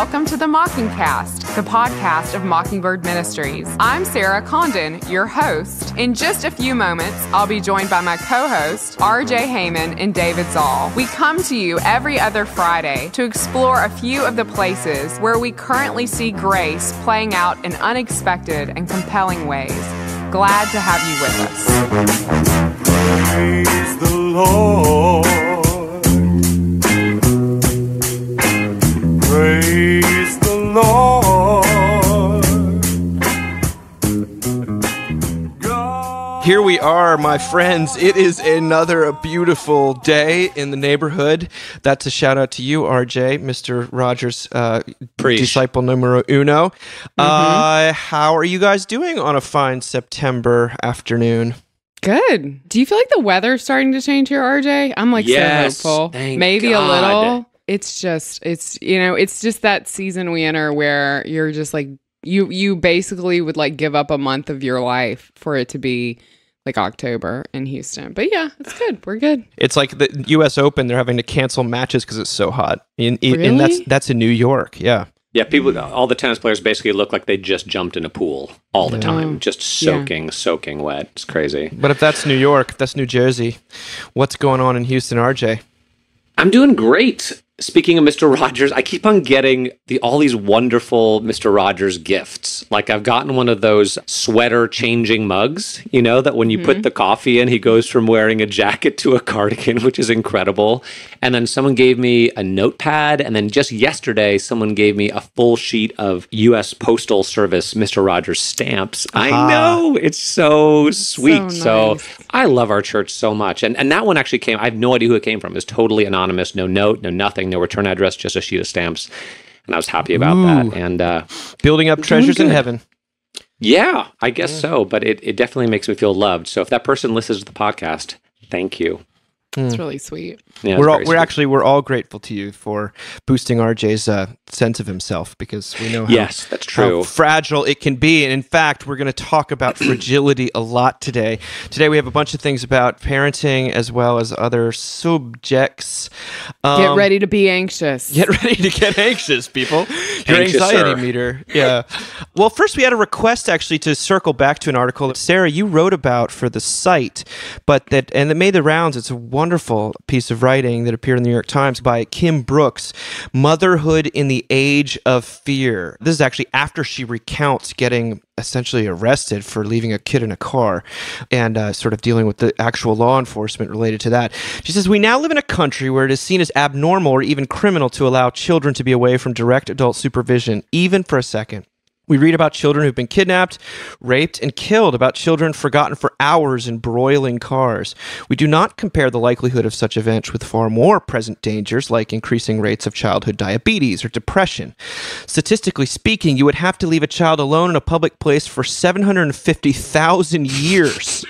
welcome to the Mockingcast, the podcast of Mockingbird Ministries. I'm Sarah Condon, your host. In just a few moments, I'll be joined by my co host, RJ Heijmen and David Zahl. We come to you every other Friday to explore a few of the places where we currently see grace playing out in unexpected and compelling ways. Glad to have you with us. Praise the Lord. Lord. Here we are, my friends. It is another beautiful day in the neighborhood. That's a shout out to you, RJ, Mr. Rogers, uh, disciple numero uno. Uh, how are you guys doing on a fine September afternoon? Good. Do you feel like the weather's starting to change here, RJ? I'm like Yes, so hopeful. thank Maybe God. a little. It's just it's you know, it's just that season we enter where you're just like you you basically would like give up a month of your life for it to be like October in Houston. But yeah, it's good. We're good. It's like the U.S. Open; they're having to cancel matches because it's so hot. In, in, And that's that's in New York. Yeah. Yeah, people, all the tennis players basically look like they just jumped in a pool all the time, just soaking, soaking wet. It's crazy. But if that's New York, if that's New Jersey, what's going on in Houston, RJ? I'm doing great. Speaking of Mr. Rogers, I keep on getting the all these wonderful Mr. Rogers gifts. Like I've gotten one of those sweater changing mugs, you know, that when you put mm-hmm. the coffee in, he goes from wearing a jacket to a cardigan, which is incredible. And then someone gave me a notepad, and then just yesterday, someone gave me a full sheet of U.S. Postal Service Mr. Rogers stamps. I know it's so sweet. So, nice. I love our church so much. And and that one actually came, I have no idea who it came from. It's totally anonymous, no note, no nothing, no return address, just a sheet of stamps. And I was happy about that. And uh, Building up treasures in heaven. yeah, I guess so. But it, it definitely makes me feel loved. So if that person listens to the podcast, thank you. It's really sweet. Yeah, we're all, we're sweet. actually we're all grateful to you for boosting RJ's uh, sense of himself because we know how, Yes, that's how true. fragile it can be. And in fact, we're going to talk about fragility a lot today. Today we have a bunch of things about parenting as well as other subjects. Um, Get ready to be anxious. Get ready to get anxious, people. Your Anxiouser. anxiety meter. Yeah. well, first we had a request actually to circle back to an article that Sarah you wrote about for the site, but that and it made the rounds. It's a wonderful piece of writing that appeared in the New York Times by Kim Brooks, "Motherhood in the Age of Fear." This is actually after she recounts getting essentially arrested for leaving a kid in a car and uh, sort of dealing with the actual law enforcement related to that. She says, We now live in a country where it is seen as abnormal or even criminal to allow children to be away from direct adult supervision, even for a second. We read about children who've been kidnapped, raped, and killed, about children forgotten for hours in broiling cars. We do not compare the likelihood of such events with far more present dangers like increasing rates of childhood diabetes or depression. Statistically speaking, you would have to leave a child alone in a public place for 750,000 years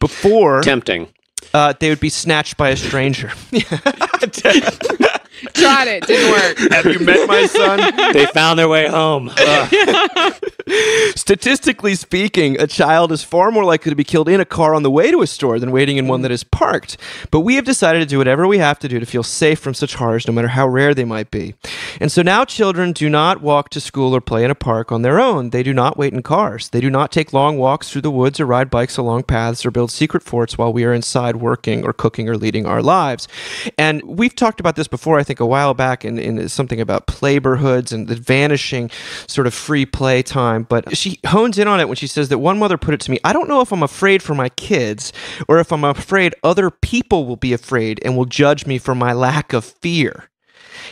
before Tempting. uh, they would be snatched by a stranger. Tried it, didn't work. Have you met my son? they found their way home. Ugh. Statistically speaking, a child is far more likely to be killed in a car on the way to a store than waiting in one mm. that is parked. But we have decided to do whatever we have to do to feel safe from such horrors, no matter how rare they might be. And so now children do not walk to school or play in a park on their own. They do not wait in cars. They do not take long walks through the woods or ride bikes along paths or build secret forts while we are inside working or cooking or leading our lives. And we've talked about this before, I think, a while back in, in something about playborhoods and the vanishing sort of free play time. But she hones in on it when she says that one mother put it to me I don't know if I'm afraid for my kids or if I'm afraid other people will be afraid and will judge me for my lack of fear.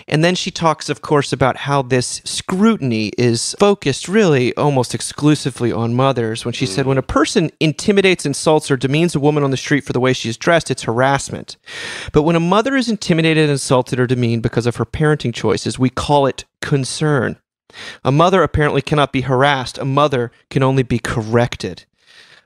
And then she talks, of course, about how this scrutiny is focused really almost exclusively on mothers. When she said, when a person intimidates, insults, or demeans a woman on the street for the way she is dressed, it's harassment. But when a mother is intimidated, insulted, or demeaned because of her parenting choices, we call it concern. A mother apparently cannot be harassed, a mother can only be corrected.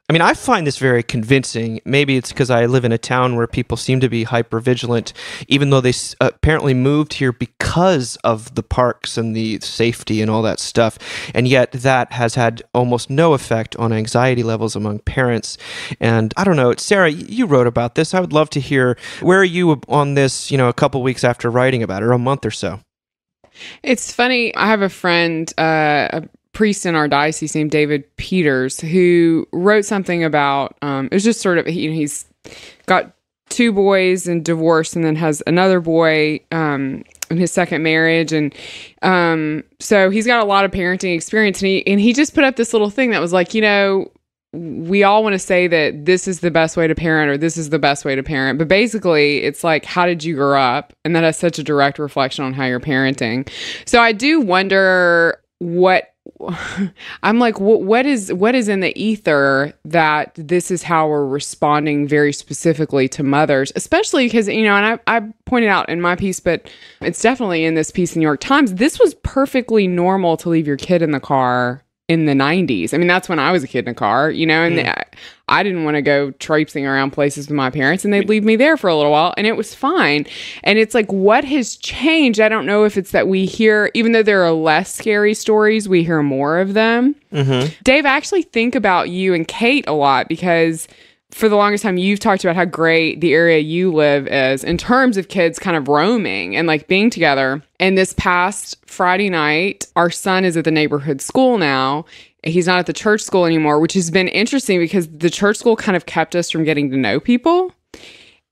I mean, I find this very convincing. Maybe it's because I live in a town where people seem to be hyper vigilant, even though they apparently moved here because of the parks and the safety and all that stuff. And yet, that has had almost no effect on anxiety levels among parents. And I don't know, Sarah, you wrote about this. I would love to hear where are you on this, you know, a couple weeks after writing about it, or a month or so? It's funny. I have a friend, uh, a priest in our diocese named David Peters, who wrote something about. Um, it was just sort of know he's got two boys and divorced, and then has another boy um, in his second marriage, and um, so he's got a lot of parenting experience. And he and he just put up this little thing that was like, you know, we all want to say that this is the best way to parent or this is the best way to parent but basically it's like how did you grow up and that has such a direct reflection on how you're parenting so i do wonder what i'm like what, what is what is in the ether that this is how we're responding very specifically to mothers? Especially because you know and I, I pointed out in my piece but it's definitely in this piece in new york times this was perfectly normal to leave your kid in the car in the 90s. I mean, that's when I was a kid in a car, you know, and mm. I, I didn't want to go traipsing around places with my parents and they'd mm. leave me there for a little while and it was fine. And it's like, what has changed? I don't know if it's that we hear, even though there are less scary stories, we hear more of them. Mm-hmm. Dave, I actually think about you and Kate a lot because for the longest time you've talked about how great the area you live is in terms of kids kind of roaming and like being together. And this past Friday night, our son is at the neighborhood school now. He's not at the church school anymore, which has been interesting because the church school kind of kept us from getting to know people.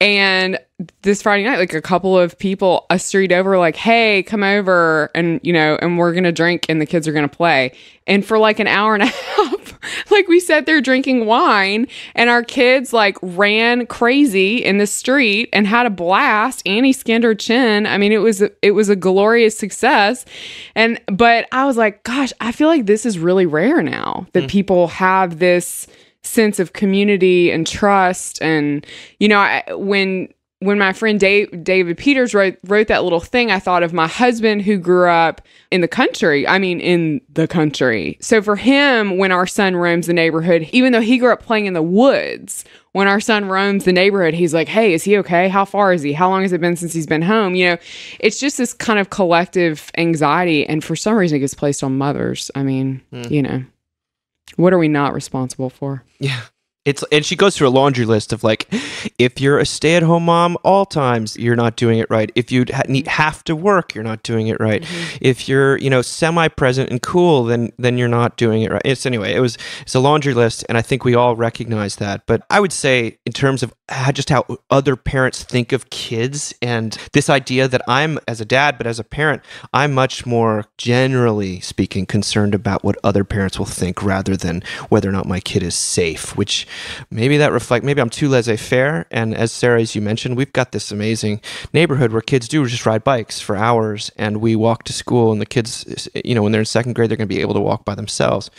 And this Friday night, like a couple of people a street over, like, hey, come over and, you know, and we're going to drink and the kids are going to play. And for like an hour and a half, like we sat there drinking wine and our kids like ran crazy in the street and had a blast. Annie skinned her chin. I mean, it was, it was a glorious success. And, but I was like, gosh, I feel like this is really rare now that mm. people have this sense of community and trust. And you know I, when when my friend Dave, David Peters wrote wrote that little thing I thought of my husband who grew up in the country I mean in the country. So for him when our son roams the neighborhood even though he grew up playing in the woods when our son roams the neighborhood he's like hey is he okay? How far is he? How long has it been since he's been home? You know it's just this kind of collective anxiety and for some reason it gets placed on mothers I mean hmm. you know what are we not responsible for Yeah. It's and she goes through a laundry list of like, if you're a stay-at-home mom all times, you're not doing it right. If you ha- need have to work, you're not doing it right. Mm-hmm. If you're you know semi-present and cool, then then you're not doing it right. It's anyway. It was it's a laundry list, and I think we all recognize that. But I would say in terms of how, just how other parents think of kids and this idea that I'm as a dad, but as a parent, I'm much more generally speaking concerned about what other parents will think rather than whether or not my kid is safe. Which maybe that reflect maybe I'm too laissez-faire. And as Sarah, as you mentioned, we've got this amazing neighborhood where kids do just ride bikes for hours, and we walk to school, and the kids, you know, when they're in second grade, they're going to be able to walk by themselves.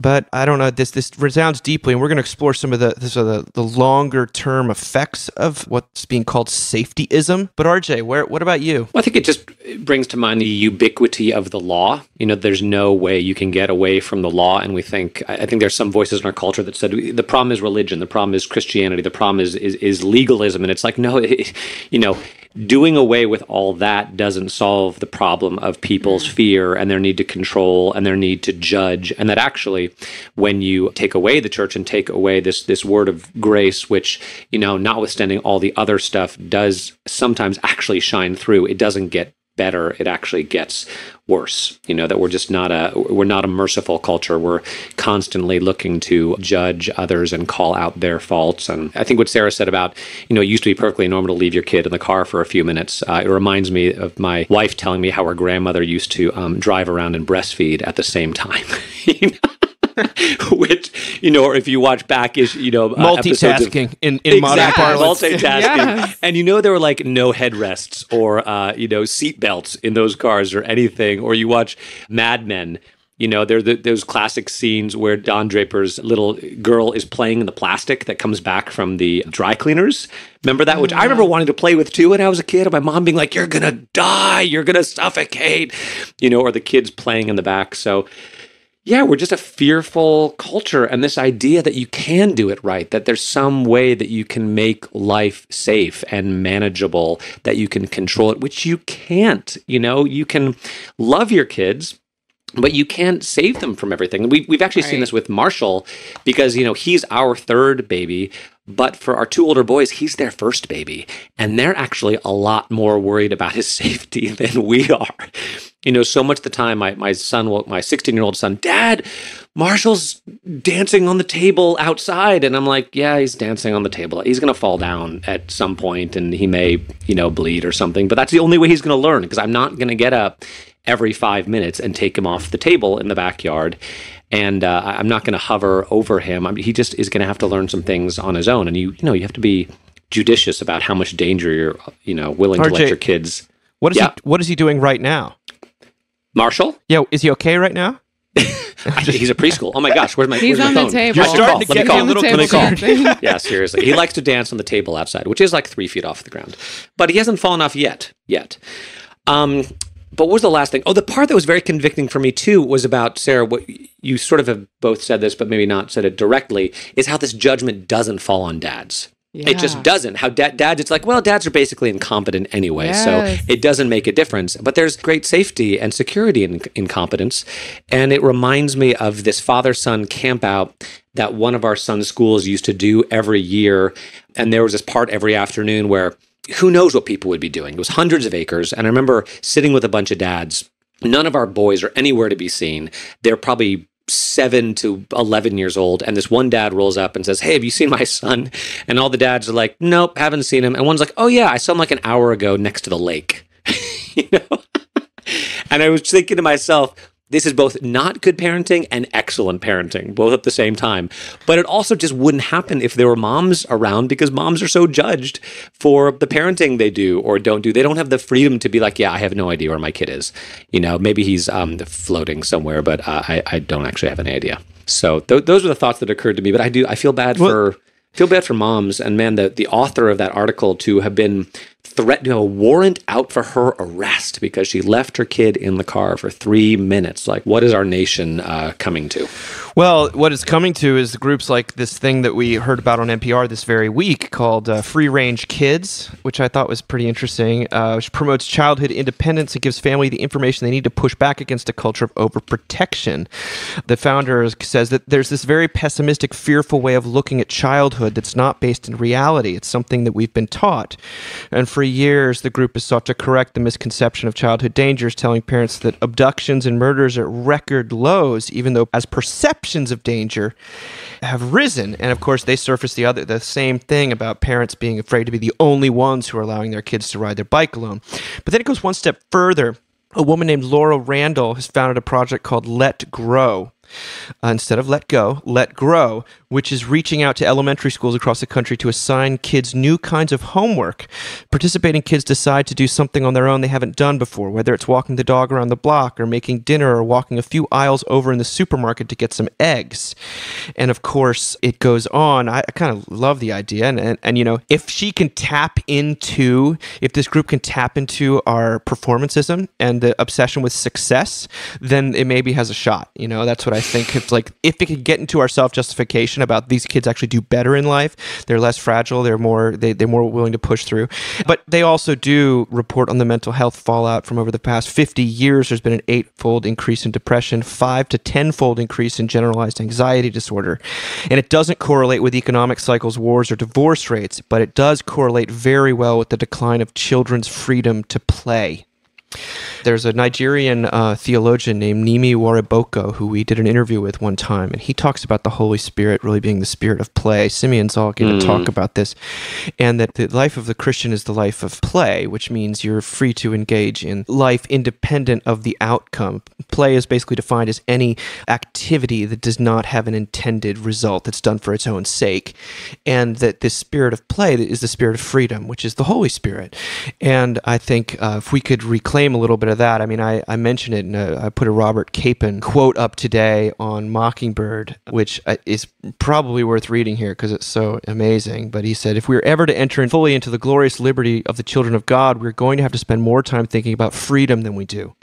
But I don't know. This this resounds deeply, and we're going to explore some of the this are the, the longer term effects of what's being called safetyism. But RJ, where what about you? Well, I think it just brings to mind the ubiquity of the law. You know, there's no way you can get away from the law, and we think. I I think there's some voices in our culture that said the problem is religion, the problem is Christianity, the problem is is, is legalism, and it's like no, it, you know, doing away with all that doesn't solve the problem of people's mm. fear and their need to control and their need to judge, and that actually, when you take away the church and take away this this word of grace, which you know, notwithstanding all the other stuff, does sometimes actually shine through. It doesn't get better it actually gets worse. You know that we're just not a we're not a merciful culture. We're constantly looking to judge others and call out their faults. And i think what sarah said about you know it used to be perfectly normal to leave your kid in the car for a few minutes. Uh, it reminds me of my wife telling me how her grandmother used to um, drive around and breastfeed at the same time. You know? which you know or if you watch back is you know uh, episodes of- Multitasking in in modern Exactly, parlance. multitasking. Yes. And you know there were like no headrests or uh, you know seat belts in those cars or anything. Or you watch Mad Men. You know, there are the, those classic scenes where Don Draper's little girl is playing in the plastic that comes back from the dry cleaners. Remember that? Which I remember wanting to play with too when I was a kid. And my mom being like, "You're gonna die. You're gonna suffocate," you know, or the kids playing in the back. So yeah, we're just a fearful culture. And this idea that you can do it right, that there's some way that you can make life safe and manageable, that you can control it, which you can't. You know, you can love your kids. But you can't save them from everything. We, we've actually seen this with Marshall because, you know, he's our third baby. But for our two older boys, he's their first baby. And they're actually a lot more worried about his safety than we are. You know, so much of the time, my, my son, will, my 16 year old son, Dad, Marshall's dancing on the table outside. And I'm like, yeah, he's dancing on the table. He's going to fall down at some point and he may, you know, bleed or something. But that's the only way he's going to learn because I'm not going to get up every five minutes and take him off the table in the backyard. And uh, I'm not going to hover over him. I mean, he just is going to have to learn some things on his own. And you, you know, you have to be judicious about how much danger you're, you know, willing to let your kids. What is Yeah. he what is he doing right now? Marshall, Yeah, is he okay right now? he's a preschool. Oh my gosh, where's my, He's where's on my the phone? table. You're starting call. to Let me get call. me a little On the Let table call. yeah, seriously. He likes to dance on the table outside, which is like three feet off the ground. But he hasn't fallen off yet. Yet. Um, but what was the last thing? Oh, the part that was very convicting for me too was about Sarah. What you sort of have both said this, but maybe not said it directly, is how this judgment doesn't fall on dads. It just doesn't. How da- dads, it's like, well, dads are basically incompetent anyway, Yes. so it doesn't make a difference. But there's great safety and security in incompetence. And it reminds me of this father son camp out that one of our son's schools used to do every year. And there was this part every afternoon where who knows what people would be doing. It was hundreds of acres. And I remember sitting with a bunch of dads. None of our boys are anywhere to be seen. They're probably seven to 11 years old. And this one dad rolls up and says, Hey, have you seen my son? And all the dads are like, Nope, haven't seen him. And one's like, Oh, yeah, I saw him like an hour ago next to the lake. you know? and I was thinking to myself, this is both not good parenting and excellent parenting, both at the same time. But it also just wouldn't happen if there were moms around because moms are so judged for the parenting they do or don't do. They don't have the freedom to be like, yeah, I have no idea where my kid is. You know, maybe he's um, floating somewhere, but uh, I, I don't actually have any idea. So th- those are the thoughts that occurred to me. But I do, I feel bad for. Feel bad for moms and man, the, the author of that article to have been threatened to a warrant out for her arrest because she left her kid in the car for three minutes. Like, what is our nation uh, coming to? Well, what it's coming to is groups like this thing that we heard about on NPR this very week called uh, Free Range Kids, which I thought was pretty interesting, uh, which promotes childhood independence and gives family the information they need to push back against a culture of overprotection. The founder says that there's this very pessimistic, fearful way of looking at childhood that's not based in reality. It's something that we've been taught. And for years, the group has sought to correct the misconception of childhood dangers, telling parents that abductions and murders are at record lows, even though as perceptions of danger have risen. And of course, they surface the other the same thing about parents being afraid to be the only ones who are allowing their kids to ride their bike alone. But then it goes one step further. A woman named Laura Randall has founded a project called Let Grow. Uh, instead of let go, let grow, which is reaching out to elementary schools across the country to assign kids new kinds of homework. Participating kids decide to do something on their own they haven't done before, whether it's walking the dog around the block or making dinner or walking a few aisles over in the supermarket to get some eggs. And of course, it goes on. I, I kind of love the idea. And, and, and, you know, if she can tap into, if this group can tap into our performancism and the obsession with success, then it maybe has a shot. You know, that's what I think. If like, if it could get into our self justification about these kids actually do better in life, they're less fragile, they're more, they, they're more willing to push through. But they also do report on the mental health fallout from over the past 50 years. There's been an eightfold increase in depression, five to tenfold increase in generalized anxiety disorder. And it doesn't correlate with economic cycles, wars, or divorce rates, but it does correlate very well with the decline of children's freedom to play. There's a Nigerian uh, theologian named Nimi Wariboko who we did an interview with one time, and he talks about the Holy Spirit really being the spirit of play. Simeon Zahl's going to talk about this, and that the life of the Christian is the life of play, which means you're free to engage in life independent of the outcome. Play is basically defined as any activity that does not have an intended result that's done for its own sake, and that this spirit of play is the spirit of freedom, which is the Holy Spirit. And I think uh, if we could reclaim a little bit of that, I mean, I, I mentioned it, and I put a Robert Capon quote up today on Mockingbird, which uh, is probably worth reading here because it's so amazing. But he said, if we are ever to enter fully into the glorious liberty of the children of God, we're going to have to spend more time thinking about freedom than we do.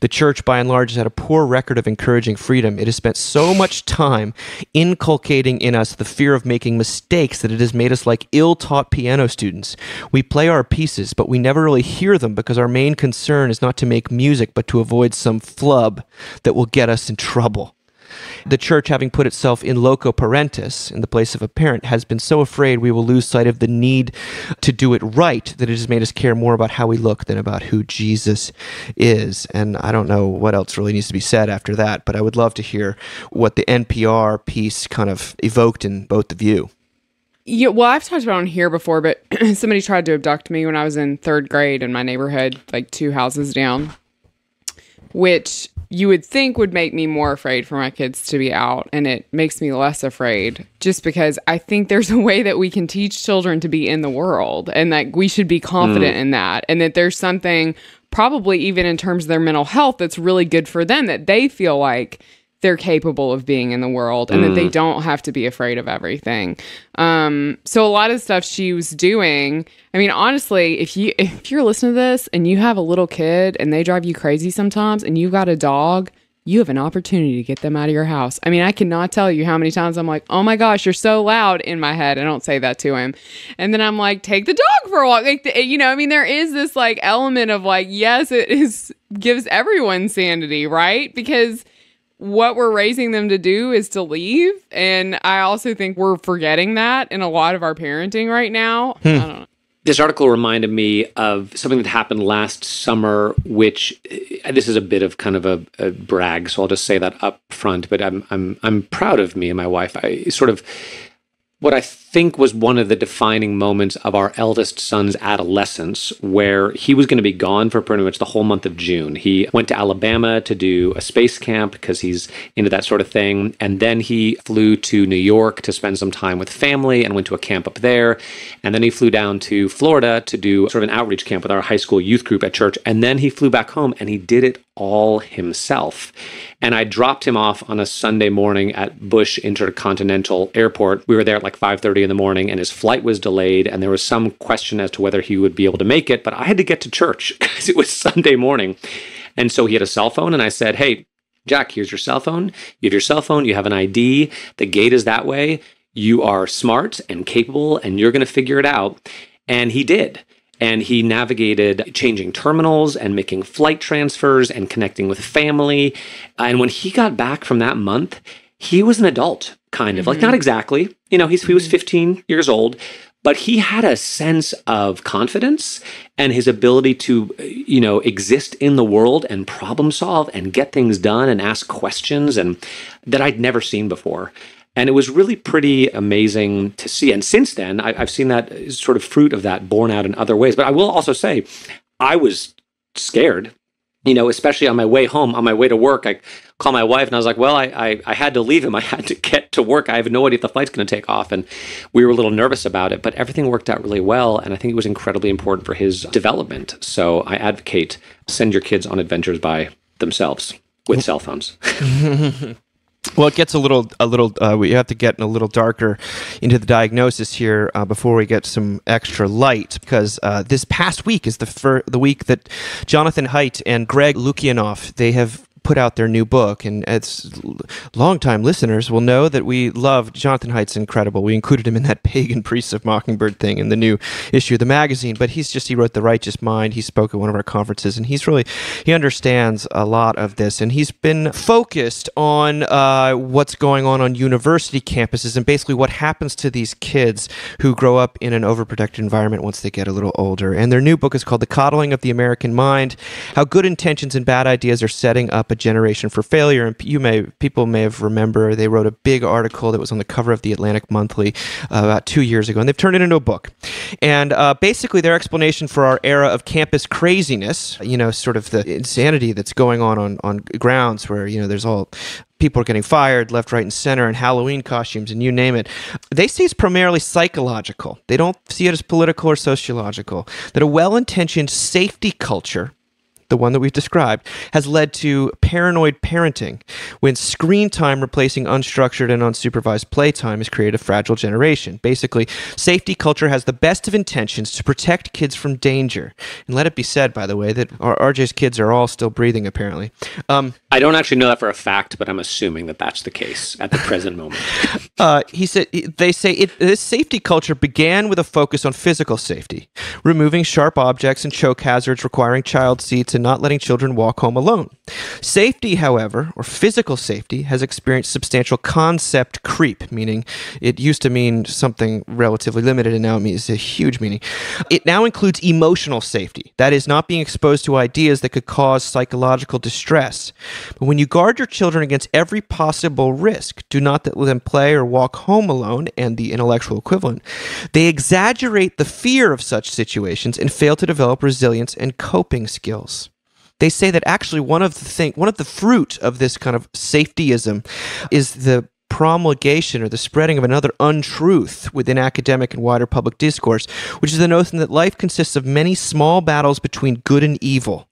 The church, by and large, has had a poor record of encouraging freedom. It has spent so much time inculcating in us the fear of making mistakes that it has made us like ill taught piano students. We play our pieces, but we never really hear them because our main concern is not to make music, but to avoid some flub that will get us in trouble. The church, having put itself in loco parentis, in the place of a parent, has been so afraid we will lose sight of the need to do it right that it has made us care more about how we look than about who Jesus is. And I don't know what else really needs to be said after that, but I would love to hear what the NPR piece kind of evoked in both of you. Yeah, well, I've talked about it on here before, but somebody tried to abduct me when I was in third grade in my neighborhood, like two houses down, which you would think would make me more afraid for my kids to be out. And it makes me less afraid just because I think there's a way that we can teach children to be in the world and that we should be confident mm. in that. And that there's something, probably even in terms of their mental health, that's really good for them that they feel like they're capable of being in the world and that they don't have to be afraid of everything. Um, so a lot of stuff she was doing, I mean, honestly, if you if you're listening to this and you have a little kid and they drive you crazy sometimes and you've got a dog, you have an opportunity to get them out of your house. I mean, I cannot tell you how many times I'm like, oh my gosh, you're so loud in my head. I don't say that to him. And then I'm like, take the dog for a walk. Like, the, you know, I mean, there is this like element of like, yes, it is gives everyone sanity, right? Because what we're raising them to do is to leave. And I also think we're forgetting that in a lot of our parenting right now. I don't know. This article reminded me of something that happened last summer, which uh, this is a bit of kind of a, a brag, so I'll just say that up front. But I'm I'm I'm proud of me and my wife. I sort of what I think was one of the defining moments of our eldest son's adolescence, where he was going to be gone for pretty much the whole month of June. He went to Alabama to do a space camp because he's into that sort of thing. And then he flew to New York to spend some time with family and went to a camp up there. And then he flew down to Florida to do sort of an outreach camp with our high school youth group at church. And then he flew back home and he did it all himself. And I dropped him off on a Sunday morning at Bush Intercontinental Airport. We were there at like 5:30 in the morning and his flight was delayed and there was some question as to whether he would be able to make it, but I had to get to church because it was Sunday morning. And so he had a cell phone and I said, "Hey, Jack, here's your cell phone. You have your cell phone, you have an ID. The gate is that way. You are smart and capable and you're going to figure it out." And he did and he navigated changing terminals and making flight transfers and connecting with family. And when he got back from that month, he was an adult, kind of like not mm-hmm. exactly. You know, he's, he was mm-hmm. 15 years old, but he had a sense of confidence and his ability to, you know, exist in the world and problem solve and get things done and ask questions and that I'd never seen before. And it was really pretty amazing to see. And since then, I, I've seen that sort of fruit of that borne out in other ways. But I will also say, I was scared, you know, especially on my way home, on my way to work. I call my wife and I was like, well, I, I, I had to leave him. I had to get to work. I have no idea if the flight's going to take off. And we were a little nervous about it, but everything worked out really well. And I think it was incredibly important for his development. So I advocate send your kids on adventures by themselves with cell phones. Well, it gets a little, a little. Uh, we have to get a little darker into the diagnosis here uh, before we get some extra light, because uh, this past week is the fir- the week that Jonathan Haidt and Greg Lukianoff they have put out their new book, and it's longtime listeners will know that we love Jonathan Haidt's incredible. We included him in that pagan priests of Mockingbird thing in the new issue of the magazine, but he's just he wrote The Righteous Mind. He spoke at one of our conferences, and he's really he understands a lot of this, and he's been focused on uh, what's going on on university campuses and basically what happens to these kids who grow up in an overprotected environment once they get a little older. And their new book is called The Coddling of the American Mind: How Good Intentions and Bad Ideas Are Setting Up a generation for failure. And you may people may have remember they wrote a big article that was on the cover of the Atlantic Monthly uh, about two years ago, and they've turned it into a book. And uh, basically, their explanation for our era of campus craziness, you know, sort of the insanity that's going on on on grounds where you know there's all people are getting fired left, right, and center, and Halloween costumes, and you name it. They see it's primarily psychological. They don't see it as political or sociological. That a well intentioned safety culture the one that we've described, has led to paranoid parenting when screen time replacing unstructured and unsupervised playtime has created a fragile generation. Basically, safety culture has the best of intentions to protect kids from danger. And let it be said, by the way, that our RJ's kids are all still breathing, apparently. Um, I don't actually know that for a fact, but I'm assuming that that's the case at the present moment. uh, he said they say it, this safety culture began with a focus on physical safety, removing sharp objects and choke hazards, requiring child seats and and not letting children walk home alone. Safety, however, or physical safety, has experienced substantial concept creep, meaning it used to mean something relatively limited and now it means a huge meaning. It now includes emotional safety, that is, not being exposed to ideas that could cause psychological distress. But when you guard your children against every possible risk, do not let them play or walk home alone, and the intellectual equivalent, they exaggerate the fear of such situations and fail to develop resilience and coping skills they say that actually one of the thing one of the fruit of this kind of safetyism is the promulgation or the spreading of another untruth within academic and wider public discourse, which is the notion that life consists of many small battles between good and evil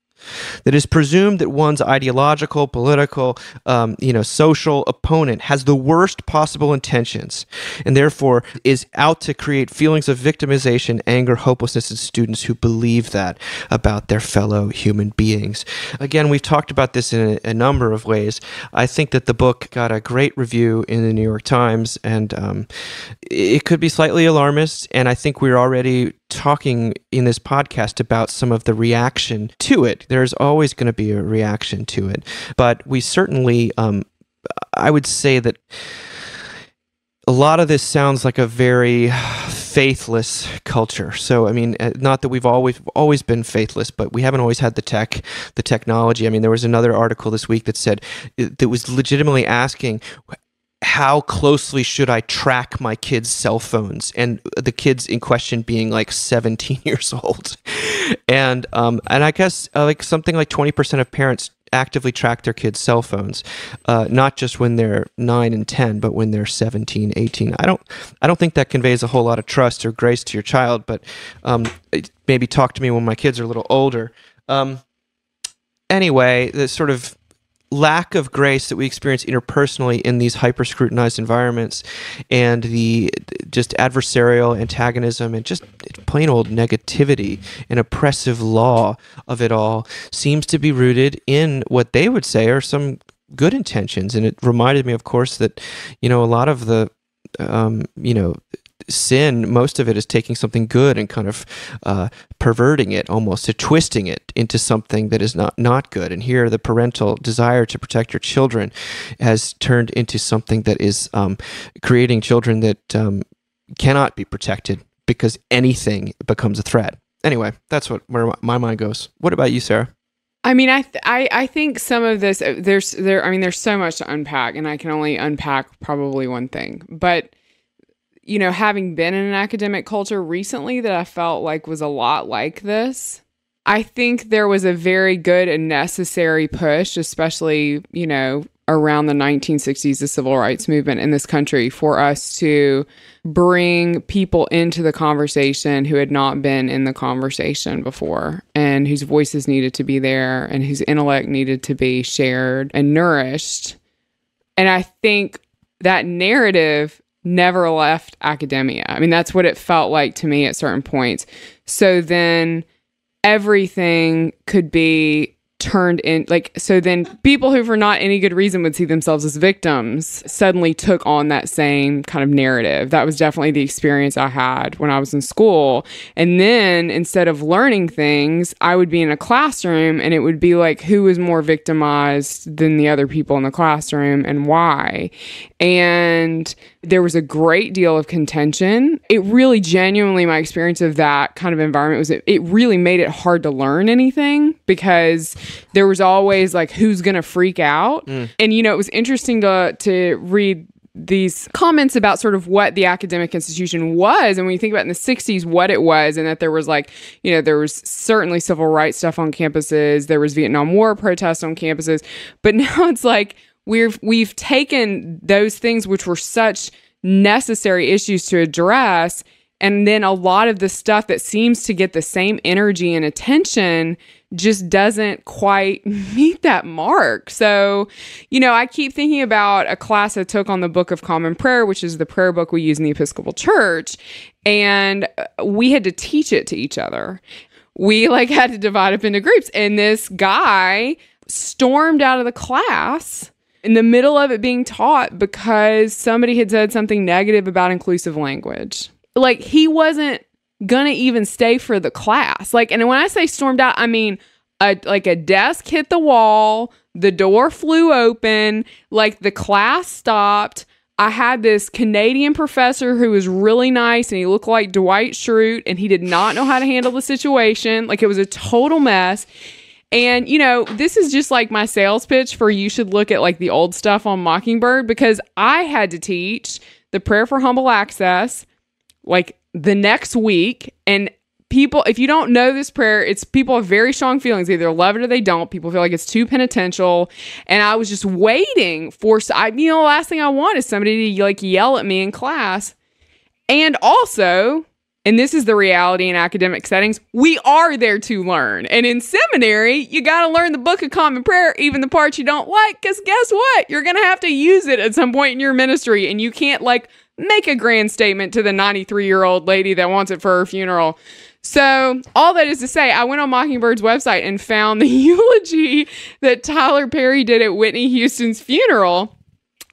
that is presumed that one's ideological, political, um, you know, social opponent has the worst possible intentions, and therefore is out to create feelings of victimization, anger, hopelessness in students who believe that about their fellow human beings. Again, we've talked about this in a, a number of ways. I think that the book got a great review in the New York Times, and um, it could be slightly alarmist. And I think we're already talking in this podcast about some of the reaction to it. There's always going to be a reaction to it, but we certainly, um, I would say that a lot of this sounds like a very faithless culture. So, I mean, uh, not that we've always always been faithless, but we haven't always had the tech, the technology. I mean, there was another article this week that said that was legitimately asking how closely should I track my kids' cell phones? And the kids in question being like 17 years old. And um, and I guess uh, like something like 20% of parents actively track their kids' cell phones, uh, not just when they're nine and 10, but when they're 17, 18. I don't I don't think that conveys a whole lot of trust or grace to your child, but um, maybe talk to me when my kids are a little older. Um, anyway, the sort of lack of grace that we experience interpersonally in these hyper scrutinized environments and the just adversarial antagonism and just plain old negativity and oppressive law of it all seems to be rooted in what they would say are some good intentions. And it reminded me of course that you know a lot of the um, you know sin, most of it is taking something good and kind of uh, perverting it almost, to twisting it into something that is not, not good. And here, the parental desire to protect your children has turned into something that is um, creating children that um, cannot be protected because anything becomes a threat. Anyway, that's what where my mind goes. What about you, Sarah? I mean, I, th- I I think some of this uh, there's there. I mean, there's so much to unpack, and I can only unpack probably one thing. But you know, having been in an academic culture recently that I felt like was a lot like this, I think there was a very good and necessary push, especially, you know, around the 1960s, the civil rights movement in this country, for us to bring people into the conversation who had not been in the conversation before and whose voices needed to be there and whose intellect needed to be shared and nourished. And I think that narrative never left academia. I mean, that's what it felt like to me at certain points. So then everything could be turned in like so then people who for not any good reason would see themselves as victims suddenly took on that same kind of narrative that was definitely the experience i had when i was in school and then instead of learning things i would be in a classroom and it would be like who was more victimized than the other people in the classroom and why and there was a great deal of contention. It really genuinely my experience of that kind of environment was it, it really made it hard to learn anything because there was always like who's gonna freak out. Mm. and you know it was interesting to to read these comments about sort of what the academic institution was. And when you think about in the 60s what it was and that there was like you know there was certainly civil rights stuff on campuses. There was vietnam war protests on campuses. But now it's like we've we've taken those things which were such necessary issues to address and then a lot of the stuff that seems to get the same energy and attention just doesn't quite meet that mark. So, you know, I keep thinking about a class I took on the Book of Common Prayer, which is the prayer book we use in the Episcopal Church, and uh, we had to teach it to each other. We like had to divide up into groups, and this guy stormed out of the class in the middle of it being taught because somebody had said something negative about inclusive language. Like he wasn't gonna even stay for the class. Like, and when I say stormed out, I mean a like a desk hit the wall, the door flew open, like the class stopped. I had this Canadian professor who was really nice and he looked like Dwight Schrute and he did not know how to handle the situation. Like it was a total mess. And, you know, this is just like my sales pitch for you should look at like the old stuff on Mockingbird because I had to teach the prayer for humble access like the next week. And people, if you don't know this prayer, it's people have very strong feelings. They either love it or they don't. People feel like it's too penitential. And I was just waiting for, I, you know, the last thing I want is somebody to like yell at me in class. And also, and this is the reality in academic settings, we are there to learn. And in seminary, you got to learn the Book of Common Prayer, even the parts you don't like, because guess what? You're going to have to use it at some point in your ministry. And you can't like make a grand statement to the 93 year old lady that wants it for her funeral. So, all that is to say, I went on Mockingbird's website and found the eulogy that Tyler Perry did at Whitney Houston's funeral.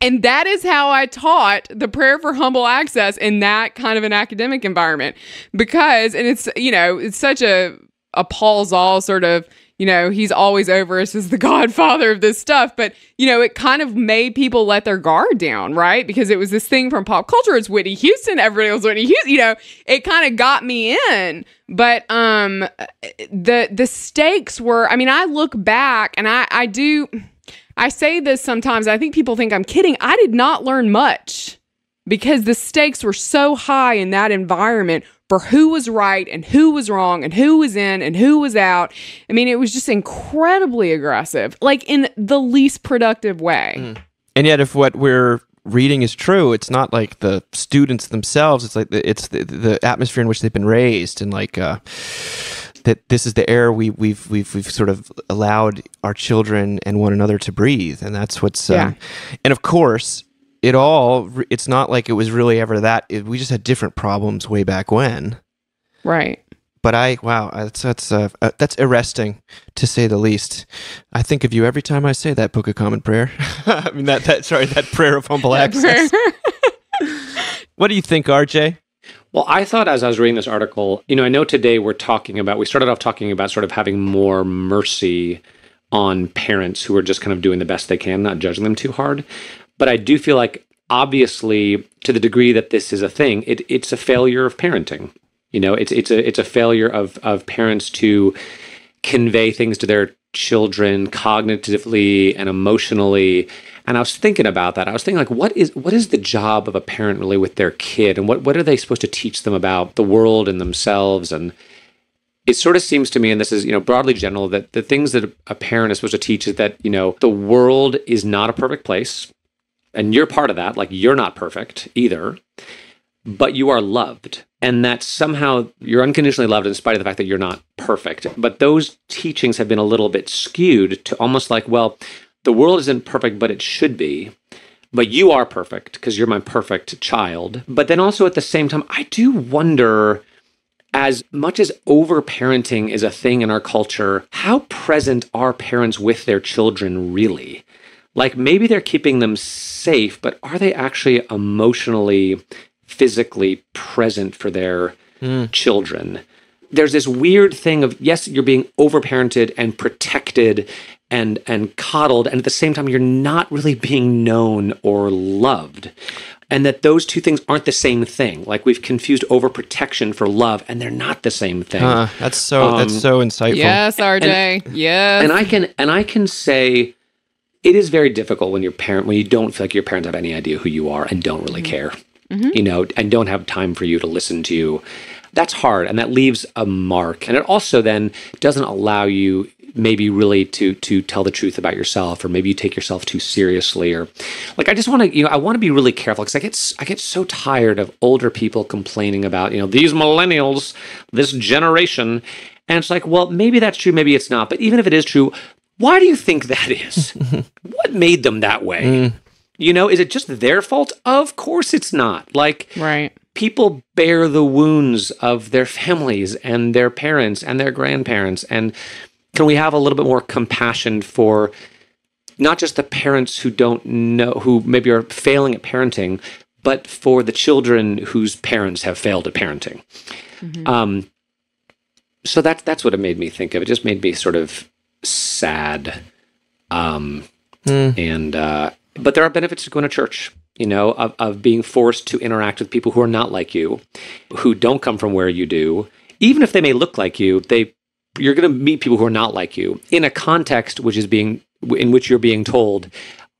And that is how I taught the prayer for humble access in that kind of an academic environment. Because, and it's, you know, it's such a, a Paul Zahl sort of, you know, he's always over us as the godfather of this stuff. But, you know, it kind of made people let their guard down, right? Because it was this thing from pop culture. It's Whitney Houston. Everybody was Whitney Houston. You know, it kind of got me in. But um the the stakes were, I mean, I look back and I, I do I say this sometimes. I think people think I'm kidding. I did not learn much because the stakes were so high in that environment for who was right and who was wrong and who was in and who was out. I mean, it was just incredibly aggressive, like in the least productive way. And yet, if what we're reading is true, it's not like the students themselves. It's like the, it's the, the atmosphere in which they've been raised, and like uh, that this is the air we, we've we've we've sort of allowed our children and one another to breathe, and that's what's. Yeah. Um, and of course, it all. It's not like it was really ever that. It, we just had different problems way back when. Right. But I, wow, that's that's uh, uh, that's arresting to say the least. I think of you every time I say that Book of Common Prayer. I mean that that sorry that prayer of humble access. What do you think, RJ? Well, I thought as I was reading this article, you know, I know today we're talking about, we started off talking about sort of having more mercy on parents who are just kind of doing the best they can, not judging them too hard. But I do feel like, obviously, to the degree that this is a thing, it, it's a failure of parenting. You know, it's it's a it's a failure of of parents to convey things to their children cognitively and emotionally and I was thinking about that. I was thinking like what is what is the job of a parent really with their kid? And what what are they supposed to teach them about the world and themselves? And it sort of seems to me and this is you know broadly general that the things that a parent is supposed to teach is that you know the world is not a perfect place. And you're part of that. Like you're not perfect either. But you are loved. And that somehow you're unconditionally loved in spite of the fact that you're not perfect. But those teachings have been a little bit skewed to almost like well the world isn't perfect but it should be. But you are perfect because you're my perfect child. But then also at the same time i do wonder as much as overparenting is a thing in our culture how present are parents with their children really? Like maybe they're keeping them safe but are they actually emotionally physically present for their hmm. children. There's this weird thing of yes, you're being overparented and protected and and coddled, and at the same time, you're not really being known or loved. And that those two things aren't the same thing. Like we've confused overprotection for love, and they're not the same thing. Uh, that's so that's Um, so insightful. Yes, RJ. yes. and I can and I can say it is very difficult when your parent when you don't feel like your parents have any idea who you are and don't really care. You know, and don't have time for you to listen to you. That's hard and that leaves a mark. And it also then doesn't allow you maybe really to to tell the truth about yourself or maybe you take yourself too seriously or like I just want to you know I want to be really careful cuz I get I get so tired of older people complaining about, you know, these millennials, this generation and it's like, well, maybe that's true, maybe it's not. But even if it is true, why do you think that is? what made them that way? Mm. You know, is it just their fault? Of course it's not. Like, right. People bear the wounds of their families and their parents and their grandparents. And can we have a little bit more compassion for not just the parents who don't know, who maybe are failing at parenting, but for the children whose parents have failed at parenting? Um, so that's that's what it made me think of. It just made me sort of sad. Um, and uh, but there are benefits to going to church. You know, of, of being forced to interact with people who are not like you, who don't come from where you do. Even if they may look like you, they you're going to meet people who are not like you in a context which is being in which you're being told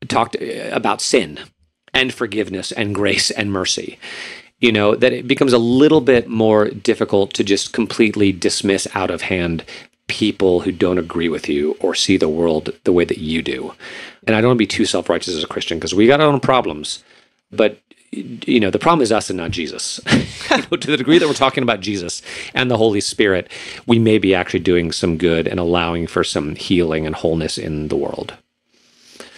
talked uh, about sin and forgiveness and grace and mercy you know that it becomes a little bit more difficult to just completely dismiss out of hand people who don't agree with you or see the world the way that you do and i don't want to be too self-righteous as a christian because we got our own problems but you know the problem is us and not jesus you know, to the degree that we're talking about jesus and the holy spirit we may be actually doing some good and allowing for some healing and wholeness in the world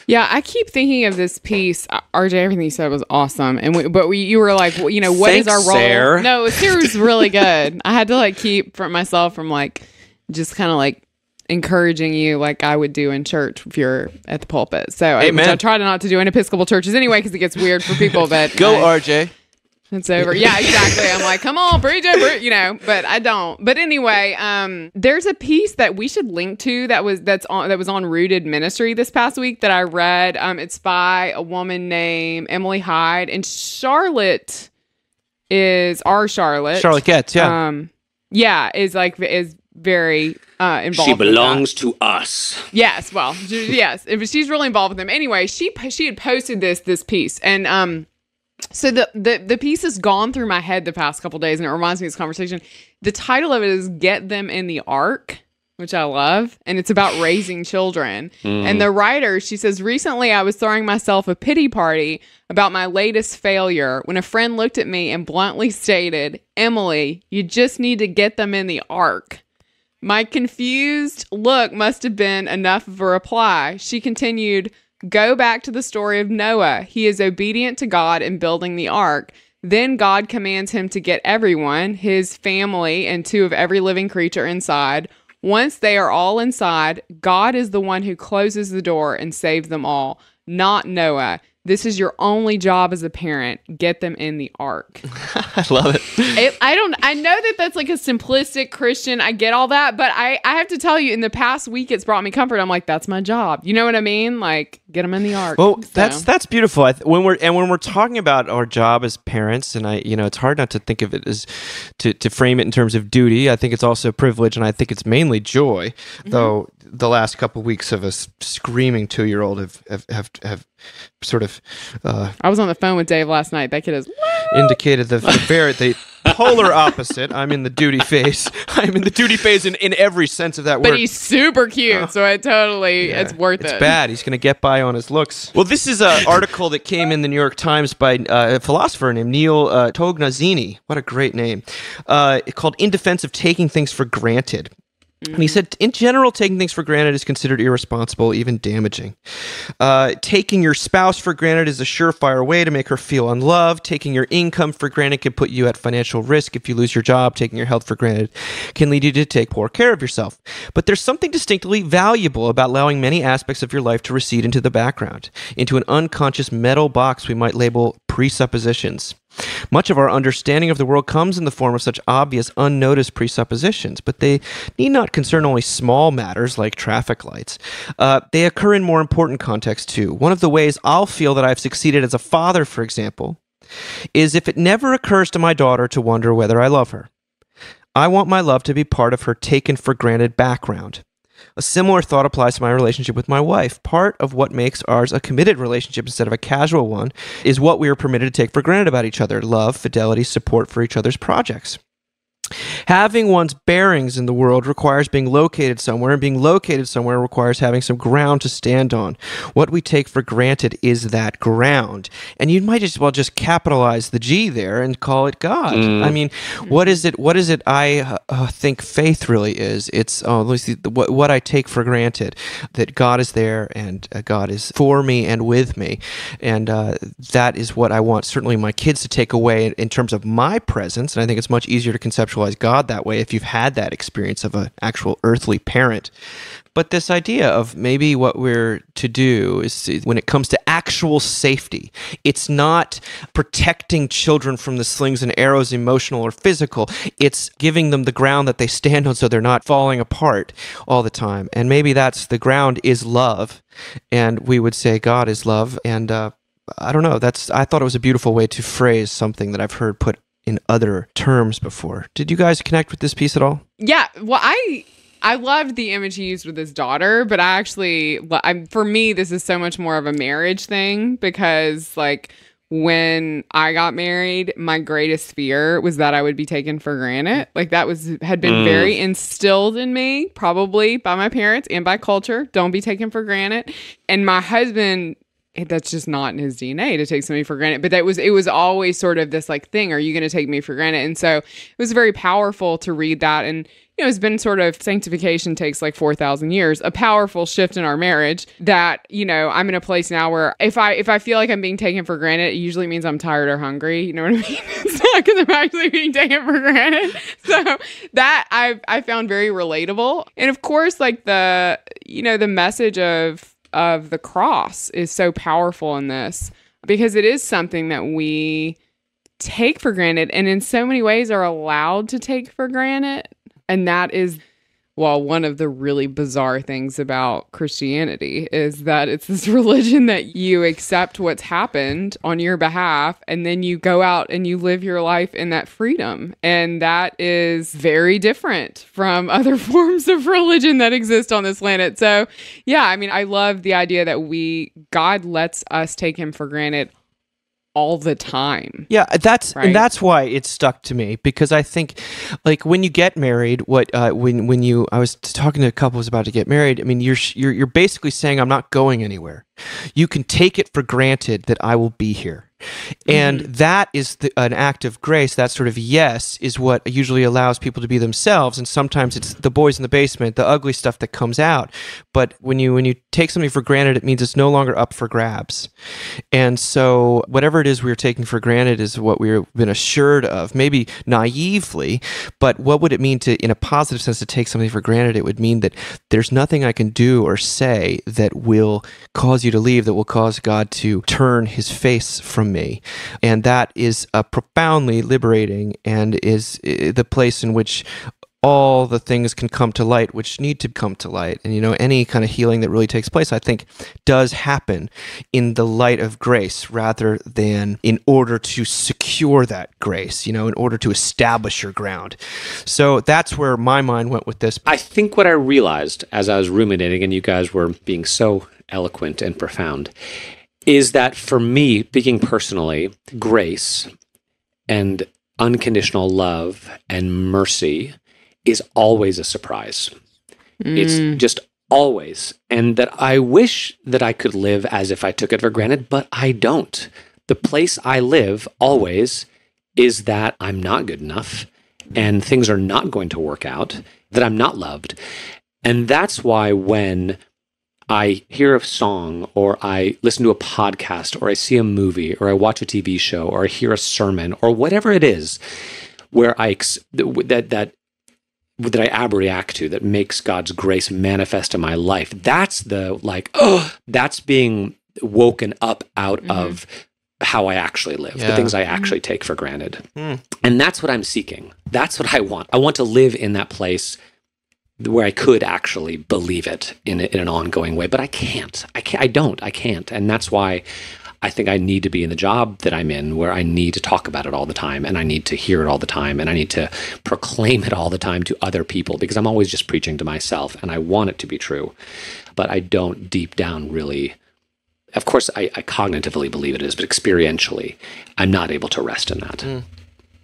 Yeah, I keep thinking of this piece. Uh, RJ, everything you said was awesome, and we, but we, you were like, well, you know, what is Thanks, our role? Sarah. No, Sarah was really good. I had to like keep from myself from like just kind of like encouraging you like I would do in church if you're at the pulpit. So I. I try to not to do in Episcopal churches anyway because it gets weird for people. But Go, I- RJ. it's over. Yeah, exactly. I'm like, come on, preach it, you know, but I don't. But anyway, um, there's a piece that we should link to that was that's on that was on Rooted Ministry this past week that I read. Um, it's by a woman named Emily Hyde, and Charlotte is our Charlotte. Charlotte Getz, yeah. Um, yeah, is like is very uh involved. she belongs to us Yes, well, yes, If she's really involved with them. Anyway, she she had posted this this piece, and um, so the the the piece has gone through my head the past couple days, and it reminds me of this conversation. The title of it is "Get Them in the Ark." Which I love, and it's about raising children. And the writer, she says, recently I was throwing myself a pity party about my latest failure when a friend looked at me and bluntly stated, Emily, you just need to get them in the ark. My confused look must have been enough of a reply. She continued, Go back to the story of Noah. He is obedient to God in building the ark. Then God commands him to get everyone, his family, and two of every living creature inside. Once they are all inside, God is the one who closes the door and saves them all, not Noah. This is your only job as a parent. Get them in the ark. I love it. It, I don't. I know that that's like a simplistic Christian. I get all that, but I I have to tell you, in the past week, it's brought me comfort. I'm like, that's my job. You know what I mean? Like, get them in the ark. Well, So- that's that's beautiful. I th- when we're and when we're talking about our job as parents, and I, you know, it's hard not to think of it as to to frame it in terms of duty. I think it's also privilege, and I think it's mainly joy. Mm-hmm. Though the last couple weeks of a screaming two year old have, have have have sort of uh, I was on the phone with Dave last night. That kid is. indicated the, the very the polar opposite. I'm in the duty phase. I'm in the duty phase in, in every sense of that word. But he's super cute, so I totally it's worth it's it. It's bad. He's going to get by on his looks. Well, this is an article that came in the New York Times by uh, a philosopher named Neal uh, Tognazzini. What a great name. Uh, called In Defense of Taking Things for Granted. And he said, in general, taking things for granted is considered irresponsible, even damaging. Uh, taking your spouse for granted is a surefire way to make her feel unloved. Taking your income for granted can put you at financial risk if you lose your job. Taking your health for granted can lead you to take poor care of yourself. But there's something distinctly valuable about allowing many aspects of your life to recede into the background, into an unconscious metal box we might label presuppositions. Much of our understanding of the world comes in the form of such obvious, unnoticed presuppositions, but they need not concern only small matters like traffic lights. Uh, they occur in more important contexts too. One of the ways I'll feel that I've succeeded as a father, for example, is if it never occurs to my daughter to wonder whether I love her. I want my love to be part of her taken for granted background. A similar thought applies to my relationship with my wife. Part of what makes ours a committed relationship instead of a casual one is what we are permitted to take for granted about each other love, fidelity, support for each other's projects. Having one's bearings in the world requires being located somewhere, and being located somewhere requires having some ground to stand on. What we take for granted is that ground. And you might as well just capitalize the G there and call it God. I mean, what is it? What is it I uh, uh, think faith really is? It's oh, let me see, what, what I take for granted that God is there and uh, God is for me and with me. And uh, that is what I want, certainly, my kids to take away in, in terms of my presence. And I think it's much easier to conceptualize God that way if you've had that experience of an actual earthly parent. But this idea of maybe what we're to do is to- when it comes to actual safety. It's not protecting children from the slings and arrows, emotional or physical. It's giving them the ground that they stand on so they're not falling apart all the time. And maybe that's the ground is love. And we would say God is love. And uh, I don't know. That's I thought it was a beautiful way to phrase something that I've heard put in other terms before. Did you guys connect with this piece at all? Yeah, well, I I loved the image he used with his daughter, but I actually, I'm, for me, this is so much more of a marriage thing because, like, when I got married, my greatest fear was that I would be taken for granted. Like that was had been mm. very instilled in me, probably by my parents and by culture. Don't be taken for granted. And my husband that's just not in his DNA to take somebody for granted. But that was it was always sort of this like thing, are you going to take me for granted? And so it was very powerful to read that and you know, it's been sort of sanctification takes like 4,000 years, a powerful shift in our marriage that, you know, I'm in a place now where if I if I feel like I'm being taken for granted, it usually means I'm tired or hungry. You know what I mean? it's not because I'm actually being taken for granted. So that I I found very relatable. And of course, like the, you know, the message of of the cross is so powerful in this because it is something that we take for granted and in so many ways are allowed to take for granted. And that is, well, one of the really bizarre things about Christianity is that it's this religion that you accept what's happened on your behalf and then you go out and you live your life in that freedom. And that is very different from other forms of religion that exist on this planet. So, yeah, I mean, I love the idea that we, God lets us take him for granted all the time. Yeah, that's Right. and that's why it stuck to me because I think, like when you get married, what uh, when when you I was talking to a couple who's about to get married. I mean, you're you're you're basically saying I'm not going anywhere. You can take it for granted that I will be here. And mm-hmm. that is the, an act of grace. That sort of yes is what usually allows people to be themselves. And sometimes it's the boys in the basement, the ugly stuff that comes out. But when you when you take something for granted, it means it's no longer up for grabs. And so whatever it is we are taking for granted is what we've been assured of, maybe naively. But what would it mean to, in a positive sense, to take something for granted? It would mean that there's nothing I can do or say that will cause you to leave, that will cause God to turn His face from me, and that is uh, profoundly liberating, and is the place in which all the things can come to light which need to come to light. And you know any kind of healing that really takes place i think does happen in the light of grace rather than in order to secure that grace you know in order to establish your ground. So that's where my mind went with this. I think what I realized as I was ruminating, and you guys were being so eloquent and profound, is that for me, speaking personally, grace and unconditional love and mercy is always a surprise. It's mm. just always. And that I wish that I could live as if I took it for granted, but I don't. The place I live always is that I'm not good enough and things are not going to work out, that I'm not loved. And that's why when I hear a song or I listen to a podcast or I see a movie or I watch a TV show or I hear a sermon or whatever it is where I ex- that that that I abreact to that makes God's grace manifest in my life. That's the like oh that's being woken up out of how I actually live, the things I actually take for granted. Mm. And that's what I'm seeking. That's what I want. I want to live in that place where I could actually believe it in, in an ongoing way, but I can't. I can't. I don't. I can't. And that's why I think I need to be in the job that I'm in, where I need to talk about it all the time, and I need to hear it all the time, and I need to proclaim it all the time to other people because I'm always just preaching to myself, and I want it to be true, but I don't deep down really. Of course, I, I cognitively believe it is, but experientially, I'm not able to rest in that. Mm.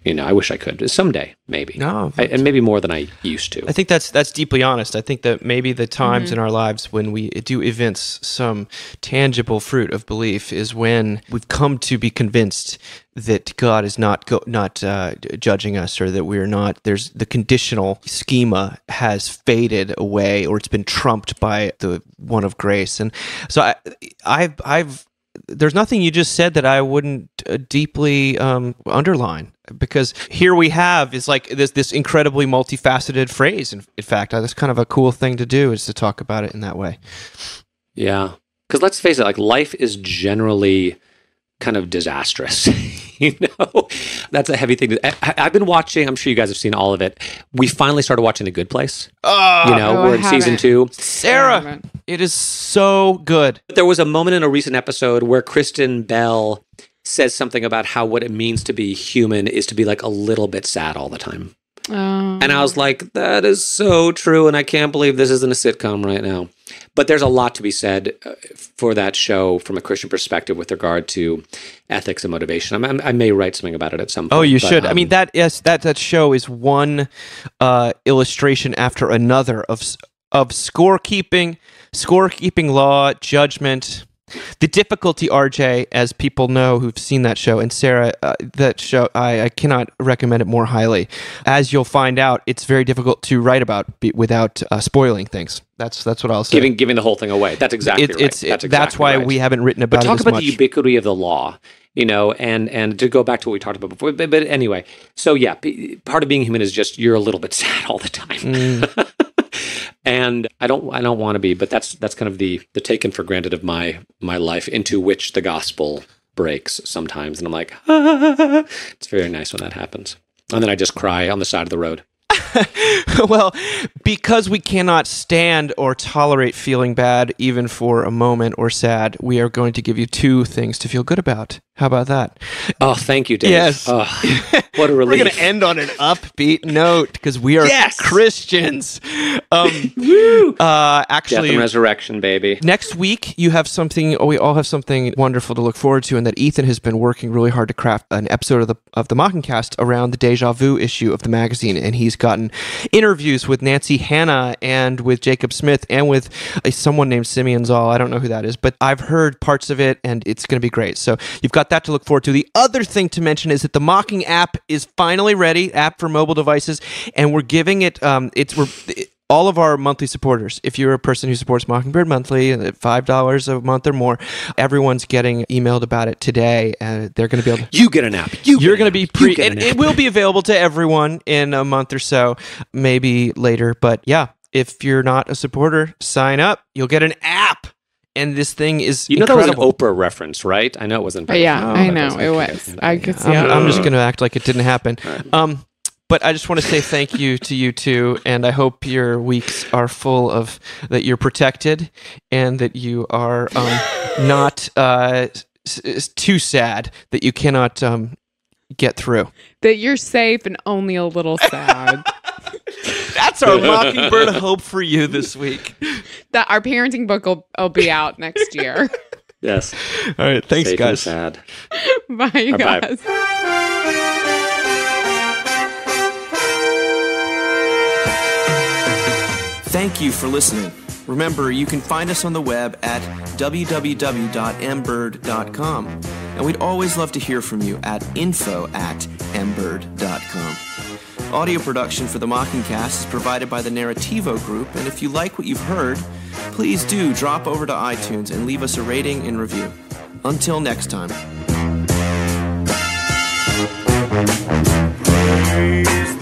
You know, I wish I could someday, maybe. No, I, and maybe more than I used to. I think that's that's deeply honest. I think that maybe the times in our lives when we do evince some tangible fruit of belief is when we've come to be convinced that God is not go, not uh, judging us, or that we're not. There's the conditional schema has faded away, or it's been trumped by the one of grace. And so I, I've I've there's nothing you just said that I wouldn't uh, deeply um, underline because here we have is like this this incredibly multifaceted phrase. In, in fact, that's kind of a cool thing to do is to talk about it in that way. Yeah. Because let's face it, like life is generally kind of disastrous. you know, that's a heavy thing. To, I, I've been watching. I'm sure you guys have seen all of it. We finally started watching The Good Place. Oh, You know, Oh, we're I in season haven't. two. Sarah, it is so good. There was a moment in a recent episode where Kristen Bell says something about how what it means to be human is to be like a little bit sad all the time. Oh. And I was like, that is so true. And I can't believe this isn't a sitcom right now. But there's a lot to be said uh, for that show from a Christian perspective with regard to ethics and motivation. I'm, I may write something about it at some point. Oh, you but, should. I um, mean that yes, that that show is one uh, illustration after another of of scorekeeping, scorekeeping law, judgment. The difficulty, RJ, as people know who've seen that show, and Sarah, uh, that show, I, I cannot recommend it more highly. As you'll find out, it's very difficult to write about be, without uh, spoiling things. That's that's what I'll say. giving giving the whole thing away. That's exactly It- right. it's that's, it- that's exactly why right. we haven't written about But it talk as about much. the ubiquity of the law, you know, and and to go back to what we talked about before. But, but anyway, so yeah, part of being human is just you're a little bit sad all the time. Mm. and I don't I don't want to be, but that's that's kind of the the taken for granted of my my life into which the gospel breaks sometimes, and I'm like, ah. it's very nice when that happens. And then I just cry on the side of the road. well, because we cannot stand or tolerate feeling bad even for a moment or sad, we are going to give you two things to feel good about. How about that? Oh, thank you, Dave. Yes. Oh, what a relief. We're going to end on an upbeat note because we are Yes! Christians. Um, uh, Death actually, and resurrection, baby. Next week, you have something. We all have something wonderful to look forward to, and that Ethan has been working really hard to craft an episode of the of the Mockingcast around the Deja Vu issue of the magazine, and he's gotten interviews with Nancy Hanna and with Jacob Smith and with uh, someone named Simeon Zahl. I don't know who that is, but I've heard parts of it, and it's going to be great. So you've got that to look forward to. The other thing to mention is that the Mocking app is finally ready, app for mobile devices, and we're giving it. Um, it's we're. It, all of our monthly supporters, if you're a person who supports Mockingbird Monthly at $5 a month or more, everyone's getting emailed about it today. And they're going to be able to. You get an app. You You're going to be pre. It, it will be available to everyone in a month or so, maybe later. But yeah, if you're not a supporter, sign up. You'll get an app. And this thing is You know incredible. that was an Oprah reference, right? I know it wasn't. But yeah, Oh, I know doesn't it was. I could see. I'm. I'm just going to act like it didn't happen. Um, but I just want to say thank you to you two, and I hope your weeks are full of that you're protected and that you are um, not uh, s- s- too sad that you cannot um, get through. that you're safe and only a little sad. That's our mockingbird hope for you this week. That our parenting book will, will be out next year. Yes. All right, thanks, Safe guys. sad. Bye, you Bye-bye. guys. Thank you for listening. Remember, you can find us on the web at www.mbird.com. And we'd always love to hear from you at info at mbird.com. Audio production for the Mockingcast is provided by the Narrativo Group, and if you like what you've heard, please do drop over to iTunes and leave us a rating and review. Until next time. Praise